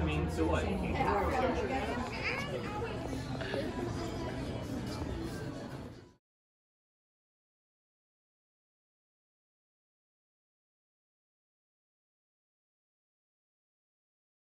I mean, so what?